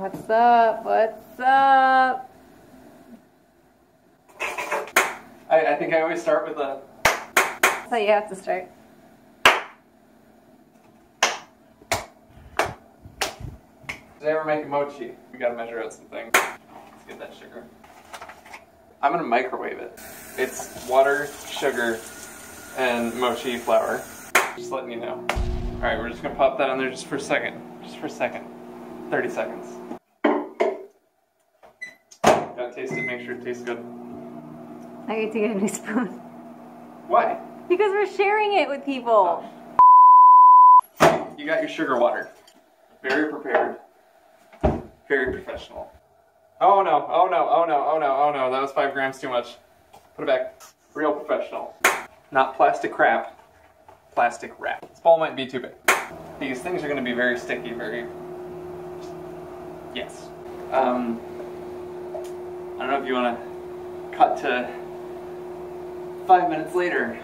What's up? What's up? I, I think I always start with a. That's how you have to start. Today we're making mochi? We gotta measure out some things. Let's get that sugar. I'm gonna microwave it. It's water, sugar, and mochi flour. Just letting you know. Alright, we're just gonna pop that in there just for a second. Just for a second. 30 seconds. Gotta taste it, make sure it tastes good. I get to get a new spoon. Why? Because we're sharing it with people. Oh. You got your sugar water. Very prepared. Very professional. Oh no, oh no, oh no, oh no, oh no, that was five grams too much. Put it back. Real professional. Not plastic crap. Plastic wrap. This ball might be too big. These things are going to be very sticky, very... Yes. Um, I don't know if you want to cut to five minutes later.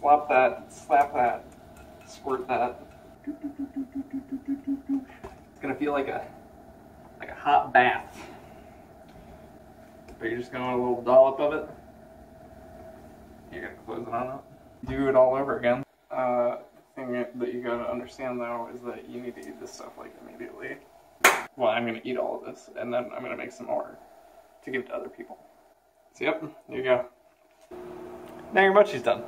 Slap that, slap that, squirt that. It's gonna feel like a like a hot bath. But you're just gonna want a little dollop of it. Do it all over again. Uh, thing that you gotta understand though is that you need to eat this stuff like immediately. Well, I'm gonna eat all of this, and then I'm gonna make some more to give to other people. So yep, there you go. Now your mochi's done.